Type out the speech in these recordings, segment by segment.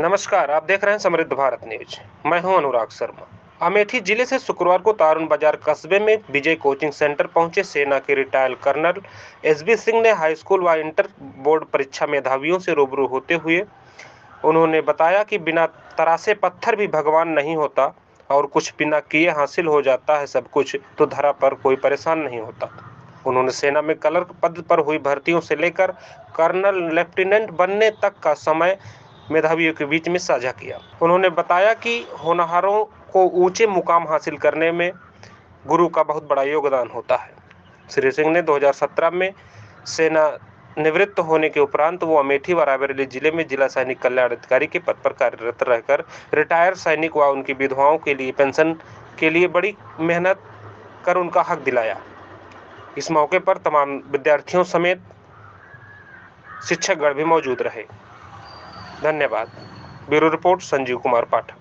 नमस्कार, आप देख रहे हैं समृद्ध भारत न्यूज़। मैं हूँ अनुराग शर्मा। अमेठी ज़िले से शुक्रवार को तारुण बाज़ार कस्बे में विजय कोचिंग सेंटर पहुँचे सेना के रिटायर्ड कर्नल। एसबी सिंह ने हाई स्कूल व इंटर बोर्ड परीक्षा मेधावियों से रूबरू होते हुए उन्होंने बताया कि बिना तरासे पत्थर भी भगवान नहीं होता और कुछ बिना किए हासिल हो जाता है सब कुछ तो धरा पर कोई परेशान नहीं होता। उन्होंने सेना में क्लर्क पद पर हुई भर्तियों से लेकर कर्नल लेफ्टिनेंट बनने तक का समय मेधावियों के बीच में साझा किया। उन्होंने बताया कि होनहारों को ऊँचे मुकाम हासिल करने में गुरु का बहुत बड़ा योगदान होता है। श्री सिंह ने 2017 में सेना निवृत्त होने के उपरांत वो अमेठी व रायबरेली ज़िले में जिला सैनिक कल्याण अधिकारी के पद पर कार्यरत रहकर रिटायर सैनिक व उनकी विधवाओं के लिए पेंशन के लिए बड़ी मेहनत कर उनका हक दिलाया। इस मौके पर तमाम विद्यार्थियों समेत शिक्षकगण भी मौजूद रहे। धन्यवाद। Bureau report, Sanjeev Kumar Pathak.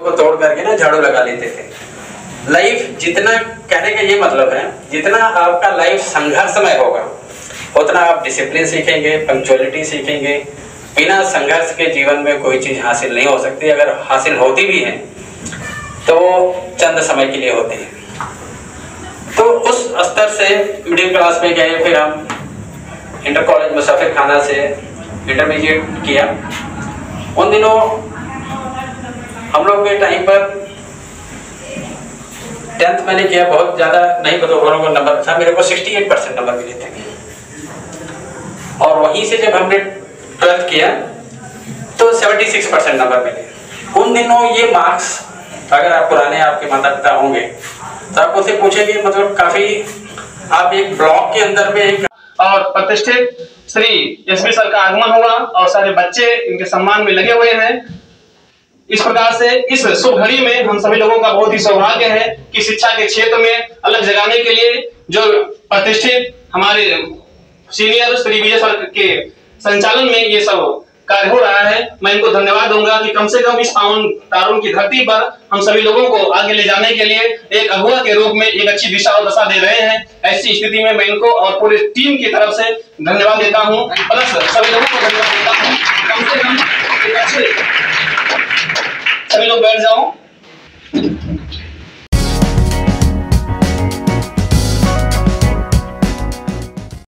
को तोड़ करके ना झाड़ू लगा लेते थे। लाइफ जितना, कहने का ये मतलब है, जितना आपका लाइफ संघर्षमय होगा, उतना आप डिसिप्लिन सीखेंगे पंक्चुअलिटी सीखेंगे। बिना संघर्ष के जीवन में कोई चीज़ हासिल नहीं हो सकती, अगर हासिल होती भी है तो वो चंद समय के लिए होती है। तो उस स्तर से मिडिल क्लास में गए, फिर हम इंटर कॉलेज मुसाफिर खाना से इंटरमीडिएट किया। उन दिनों हम लोग के टाइम पर टेंथ मैंने किया, बहुत ज़्यादा नहीं पता लोगों को नंबर था, मेरे को 68 परसेंट नंबर मिले थे। और वहीं से जब हमने ट्वेल्थ किया तो 76 परसेंट नंबर मिले। उन दिनों ये मार्क्स अगर आप पुराने आपके माता पिता होंगे तो आप उनसे पूछेंगे मतलब काफ़ी आप एक ब्लॉक के अंदर में एक और प्रतिष्ठित श्री एसबी सर का आगमन हुआ और सारे बच्चे इनके सम्मान में लगे हुए हैं। इस प्रकार से इस शुभ घड़ी में हम सभी लोगों का बहुत ही सौभाग्य है कि शिक्षा के क्षेत्र में अलग जगाने के लिए जो प्रतिष्ठित हमारे सीनियर श्री विजय सर के संचालन में ये सब कार्य हो रहा है, मैं इनको धन्यवाद दूँगा कि कम से कम इस पावन तारुण की धरती पर हम सभी लोगों को आगे ले जाने के लिए एक अगुआ के रूप में एक अच्छी दिशा और दशा दे रहे हैं। ऐसी स्थिति में मैं इनको और पूरे टीम की तरफ़ से धन्यवाद देता हूँ। प्लस सभी लोगों को धन्यवाद देता हूँ। कम से कम एक अच्छे सभी लोग बैठ जाओ।